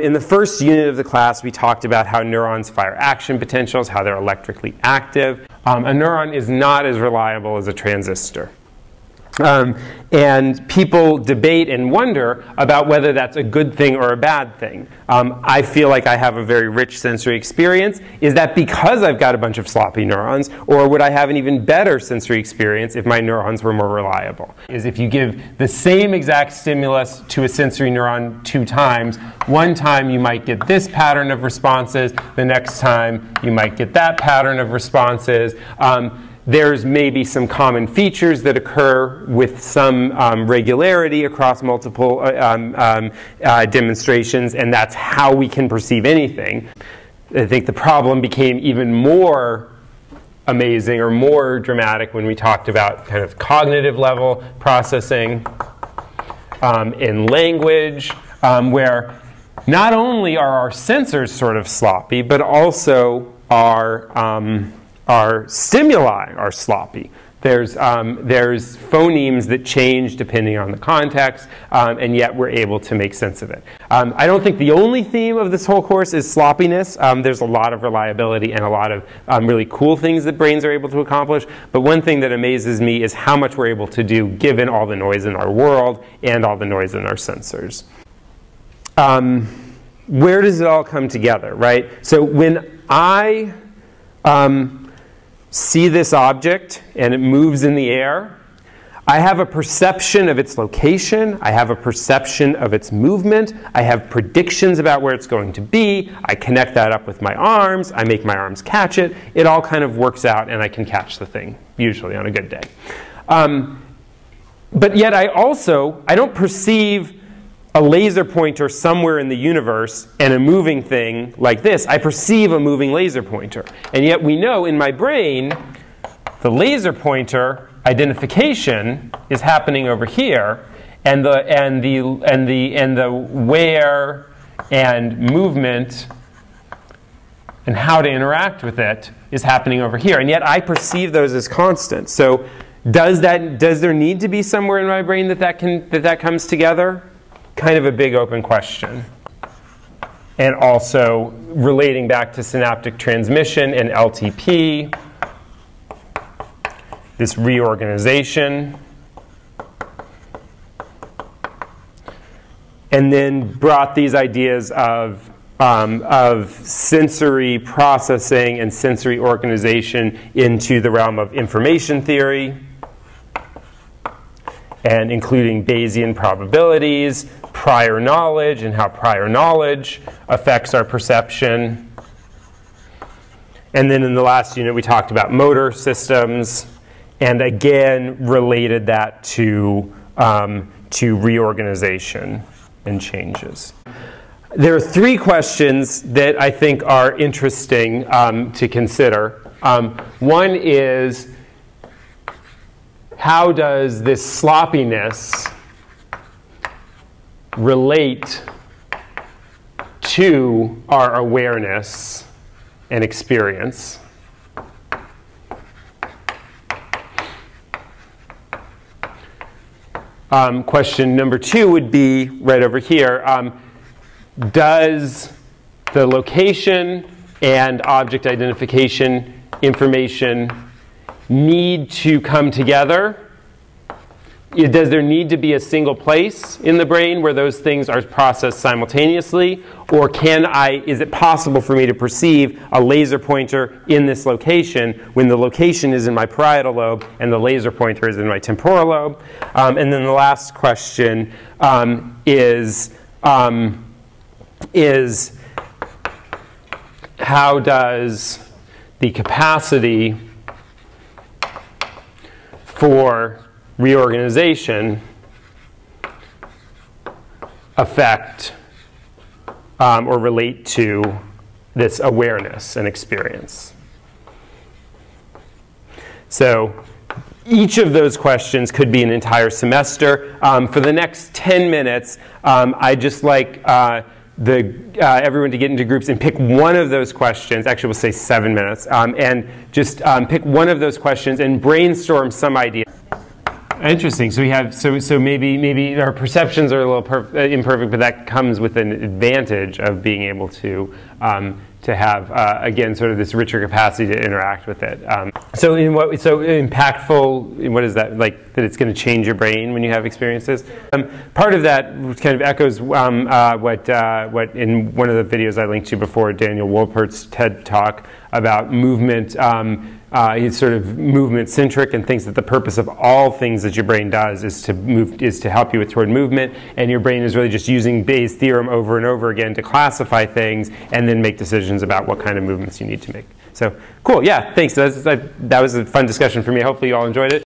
In the first unit of the class, we talked about how neurons fire action potentials, how they're electrically active. Um, a neuron is not as reliable as a transistor. Um, and people debate and wonder about whether that's a good thing or a bad thing. Um, I feel like I have a very rich sensory experience. Is that because I've got a bunch of sloppy neurons, or would I have an even better sensory experience if my neurons were more reliable? Is if you give the same exact stimulus to a sensory neuron two times, one time you might get this pattern of responses, the next time you might get that pattern of responses. Um, there's maybe some common features that occur with some um, regularity across multiple uh, um, um, uh, demonstrations, and that's how we can perceive anything. I think the problem became even more amazing or more dramatic when we talked about kind of cognitive level processing um, in language, um, where not only are our sensors sort of sloppy, but also our our stimuli are sloppy. There's, um, there's phonemes that change depending on the context, um, and yet we're able to make sense of it. Um, I don't think the only theme of this whole course is sloppiness. Um, there's a lot of reliability and a lot of um, really cool things that brains are able to accomplish. But one thing that amazes me is how much we're able to do given all the noise in our world and all the noise in our sensors. Um, where does it all come together, right? So when I um, see this object and it moves in the air. I have a perception of its location. I have a perception of its movement. I have predictions about where it's going to be. I connect that up with my arms. I make my arms catch it. It all kind of works out and I can catch the thing, usually on a good day. Um, but yet I also, I don't perceive a laser pointer somewhere in the universe and a moving thing like this, I perceive a moving laser pointer. And yet we know in my brain, the laser pointer identification is happening over here, and the, and the, and the, and the where and movement and how to interact with it is happening over here. And yet I perceive those as constant. So does, that, does there need to be somewhere in my brain that that, can, that, that comes together? Kind of a big open question. And also relating back to synaptic transmission and LTP, this reorganization. And then brought these ideas of, um, of sensory processing and sensory organization into the realm of information theory and including Bayesian probabilities, prior knowledge, and how prior knowledge affects our perception. And then in the last unit, we talked about motor systems, and again related that to, um, to reorganization and changes. There are three questions that I think are interesting um, to consider. Um, one is how does this sloppiness relate to our awareness and experience? Um, question number two would be right over here. Um, does the location and object identification information need to come together? Does there need to be a single place in the brain where those things are processed simultaneously? Or can I, is it possible for me to perceive a laser pointer in this location when the location is in my parietal lobe and the laser pointer is in my temporal lobe? Um, and then the last question um, is, um, is how does the capacity for reorganization affect um, or relate to this awareness and experience. So each of those questions could be an entire semester. Um, for the next 10 minutes, um, I'd just like uh, the, uh, everyone to get into groups and pick one of those questions. Actually, we'll say seven minutes. Um, and just um, pick one of those questions and brainstorm some idea. Interesting. So we have so so maybe maybe our perceptions are a little uh, imperfect, but that comes with an advantage of being able to um, to have uh, again sort of this richer capacity to interact with it. Um, so in what so impactful? What is that like? That it's going to change your brain when you have experiences. Um, part of that kind of echoes um, uh, what uh, what in one of the videos I linked to before, Daniel Wolpert's TED talk about movement. Um, uh, he's sort of movement centric and thinks that the purpose of all things that your brain does is to move is to help you with toward movement and your brain is really just using Bayes' theorem over and over again to classify things and then make decisions about what kind of movements you need to make. So cool, yeah, thanks. That was, that was a fun discussion for me. Hopefully you all enjoyed it.